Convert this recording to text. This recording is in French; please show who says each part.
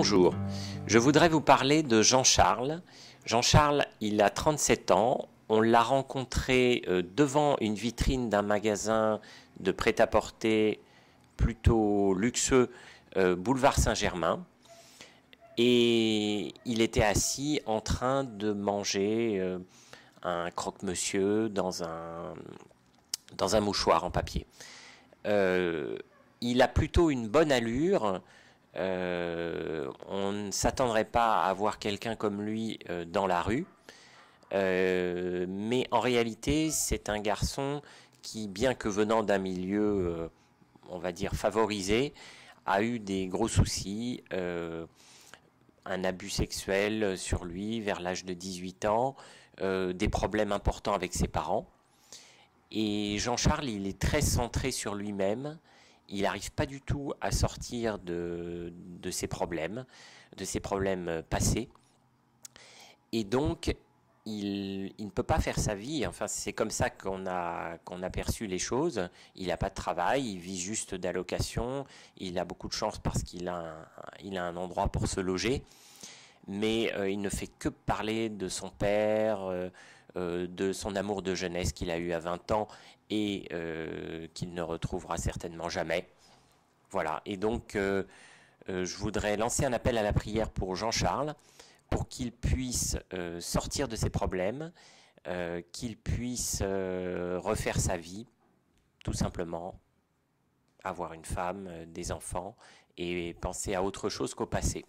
Speaker 1: Bonjour, je voudrais vous parler de Jean-Charles. Jean-Charles, il a 37 ans. On l'a rencontré euh, devant une vitrine d'un magasin de prêt-à-porter plutôt luxueux, euh, boulevard Saint-Germain. Et il était assis en train de manger euh, un croque-monsieur dans un, dans un mouchoir en papier. il a plutôt une bonne allure. Euh, on ne s'attendrait pas à avoir quelqu'un comme lui euh, dans la rue. Euh, mais en réalité, c'est un garçon qui, bien que venant d'un milieu, on va dire, favorisé, a eu des gros soucis, un abus sexuel sur lui vers l'âge de 18 ans, des problèmes importants avec ses parents. Et Jean-Charles, il est très centré sur lui-même il n'arrive pas du tout à sortir de, ses problèmes, de ses problèmes passés. Et donc, il, ne peut pas faire sa vie. Enfin, c'est comme ça qu'on a, qu'on perçu les choses. Il n'a pas de travail, il vit juste d'allocation. Il a beaucoup de chance parce qu'il a, un, il a un endroit pour se loger. Mais euh, il ne fait que parler de son père, euh, de son amour de jeunesse qu'il a eu à 20 ans et euh, qu'il ne retrouvera certainement jamais. Voilà, et donc euh, je voudrais lancer un appel à la prière pour Jean-Charles, pour qu'il puisse sortir de ses problèmes, qu'il puisse refaire sa vie, tout simplement, avoir une femme, des enfants, et penser à autre chose qu'au passé.